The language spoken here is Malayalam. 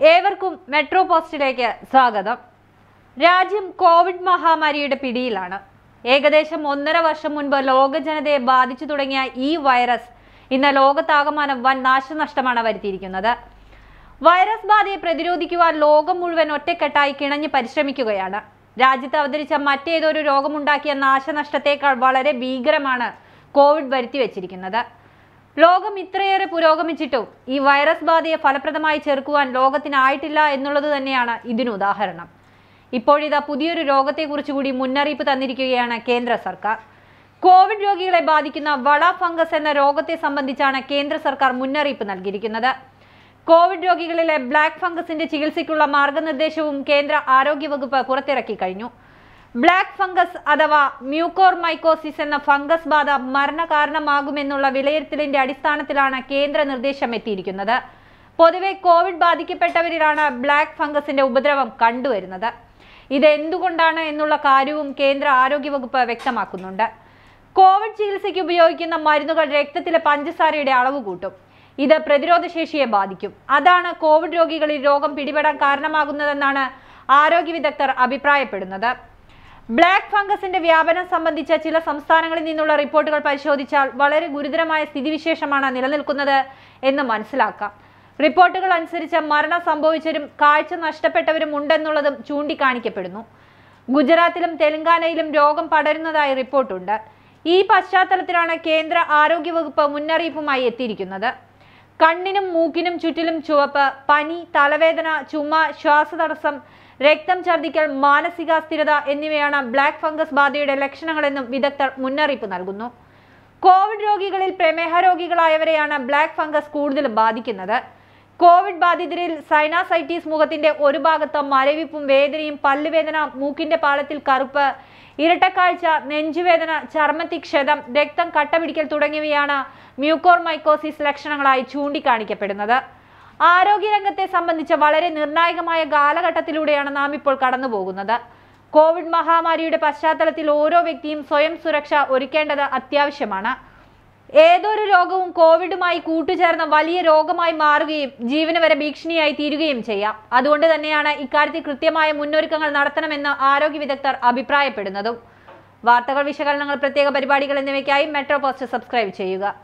ഏവർക്കും മെട്രോ പോസ്റ്റിലേക്ക് സ്വാഗതം. രാജ്യം കോവിഡ് മഹാമാരിയുടെ പിടിയിലാണ്. ഏകദേശം ഒന്നര വർഷം മുൻപ് ലോക ജനതയെ ബാധിച്ചു തുടങ്ങിയ ഈ വൈറസ് ഇന്ന് ലോകത്താകമാനം വൻ നാശനഷ്ടമാണ് വരുത്തിയിരിക്കുന്നത്. വൈറസ് ബാധയെ പ്രതിരോധിക്കുവാൻ ലോകം മുഴുവൻ ഒറ്റക്കെട്ടായി കിണഞ്ഞ് പരിശ്രമിക്കുകയാണ്. രാജ്യത്ത് അവതരിച്ച മറ്റേതൊരു രോഗമുണ്ടാക്കിയ നാശനഷ്ടത്തേക്കാൾ വളരെ ഭീകരമാണ് കോവിഡ് വരുത്തി വച്ചിരിക്കുന്നത് ലോകം ഇത്രയേറെ പുരോഗമിച്ചിട്ടും ഈ വൈറസ് ബാധയെ ഫലപ്രദമായി ചെറുക്കുവാൻ ലോകത്തിനായിട്ടില്ല എന്നുള്ളത് തന്നെയാണ് ഇതിന് ഉദാഹരണം. ഇപ്പോഴിതാ പുതിയൊരു രോഗത്തെക്കുറിച്ച് കൂടി മുന്നറിയിപ്പ് തന്നിരിക്കുകയാണ് കേന്ദ്ര സർക്കാർ. കോവിഡ് രോഗികളെ ബാധിക്കുന്ന വള ഫംഗസ് എന്ന രോഗത്തെ സംബന്ധിച്ചാണ് കേന്ദ്ര സർക്കാർ മുന്നറിയിപ്പ് നൽകിയിരിക്കുന്നത്. കോവിഡ് രോഗികളിലെ ബ്ലാക്ക് ഫംഗസിന്റെ ചികിത്സയ്ക്കുള്ള മാർഗനിർദ്ദേശവും കേന്ദ്ര ആരോഗ്യവകുപ്പ് പുറത്തിറക്കി കഴിഞ്ഞു. ബ്ലാക്ക് ഫംഗസ് അഥവാ മ്യൂക്കോർമൈക്കോസിസ് എന്ന ഫംഗസ് ബാധ മരണകാരണമാകുമെന്നുള്ള വിലയിരുത്തലിന്റെ അടിസ്ഥാനത്തിലാണ് കേന്ദ്ര നിർദ്ദേശം എത്തിയിരിക്കുന്നത്. പൊതുവെ കോവിഡ് ബാധിക്കപ്പെട്ടവരിലാണ് ബ്ലാക്ക് ഫംഗസിന്റെ ഉപദ്രവം കണ്ടുവരുന്നത്. ഇതെന്തുകൊണ്ടാണ് എന്നുള്ള കാര്യവും കേന്ദ്ര ആരോഗ്യവകുപ്പ് വ്യക്തമാക്കുന്നുണ്ട്. കോവിഡ് ചികിത്സയ്ക്ക് ഉപയോഗിക്കുന്ന മരുന്നുകൾ രക്തത്തിലെ പഞ്ചസാരയുടെ അളവ് കൂട്ടും. ഇത് പ്രതിരോധശേഷിയെ ബാധിക്കും. അതാണ് കോവിഡ് രോഗികളിൽ രോഗം പിടിപെടാൻ കാരണമാകുന്നതെന്നാണ് ആരോഗ്യ വിദഗ്ധർ അഭിപ്രായപ്പെടുന്നത്. ബ്ലാക്ക് ഫംഗസിന്റെ വ്യാപനം സംബന്ധിച്ച ചില സംസ്ഥാനങ്ങളിൽ നിന്നുള്ള റിപ്പോർട്ടുകൾ പരിശോധിച്ചാൽ വളരെ ഗുരുതരമായ സ്ഥിതിവിശേഷമാണ് നിലനിൽക്കുന്നത് എന്ന് മനസ്സിലാക്കാം. റിപ്പോർട്ടുകൾ അനുസരിച്ച് മരണം സംഭവിച്ചവരും കാഴ്ച നഷ്ടപ്പെട്ടവരും ഉണ്ടെന്നുള്ളതും ചൂണ്ടിക്കാണിക്കപ്പെടുന്നു. ഗുജറാത്തിലും തെലങ്കാനയിലും രോഗം പടരുന്നതായി റിപ്പോർട്ടുണ്ട്. ഈ പശ്ചാത്തലത്തിലാണ് കേന്ദ്ര ആരോഗ്യവകുപ്പ് മുന്നറിയിപ്പുമായി എത്തിയിരിക്കുന്നത്. കണ്ണിനും മൂക്കിനും ചുറ്റിലും ചുവപ്പ് പനി തലവേദന ചുമ ശ്വാസതടസ്സം രക്തം ഛർദ്ദിക്കൽ മാനസികാസ്ഥിരത എന്നിവയാണ് ബ്ലാക്ക് ഫംഗസ് ബാധയുടെ ലക്ഷണങ്ങളെന്നും വിദഗ്ധർ മുന്നറിയിപ്പ് നൽകുന്നു. കോവിഡ് രോഗികളിൽ പ്രമേഹ രോഗികളായവരെയാണ് ബ്ലാക്ക് ഫംഗസ് കൂടുതലും ബാധിക്കുന്നത്. കോവിഡ് ബാധിതരിൽ സൈനാസൈറ്റീസ് മുഖത്തിന്റെ ഒരു ഭാഗത്ത് മരവിപ്പും വേദനയും പല്ലുവേദന മൂക്കിന്റെ പാളത്തിൽ കറുപ്പ് ഇരട്ടക്കാഴ്ച നെഞ്ചുവേദന ചർമ്മത്തിൽ ക്ഷതം രക്തം കട്ടപിടിക്കൽ തുടങ്ങിയവയാണ് മ്യൂക്കോർമൈക്കോസിസ് ലക്ഷണങ്ങളായി ചൂണ്ടിക്കാണിക്കപ്പെടുന്നത്. ആരോഗ്യരംഗത്തെ സംബന്ധിച്ച വളരെ നിർണായകമായ കാലഘട്ടത്തിലൂടെയാണ് നാം ഇപ്പോൾ കടന്നുപോകുന്നത്. കോവിഡ് മഹാമാരിയുടെ പശ്ചാത്തലത്തിൽ ഓരോ വ്യക്തിയും സ്വയം സുരക്ഷ ഒരുക്കേണ്ടത് അത്യാവശ്യമാണ്. ഏതൊരു രോഗവും കോവിഡുമായി കൂട്ടുചേർന്ന വലിയ രോഗമായി മാറുകയും ജീവന് വരെ ഭീഷണിയായി തീരുകയും ചെയ്യാം. അതുകൊണ്ട് തന്നെയാണ് ഇക്കാര്യത്തിൽ കൃത്യമായ മുന്നൊരുക്കങ്ങൾ നടത്തണമെന്ന് ആരോഗ്യ വിദഗ്ധർ അഭിപ്രായപ്പെടുന്നതും. വാർത്തകൾ വിശകലനങ്ങൾ പ്രത്യേക പരിപാടികൾ എന്നിവയ്ക്കായി മെട്രോ പോസ്റ്റ് സബ്സ്ക്രൈബ് ചെയ്യുക.